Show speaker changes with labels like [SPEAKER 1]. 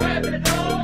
[SPEAKER 1] baby, don't.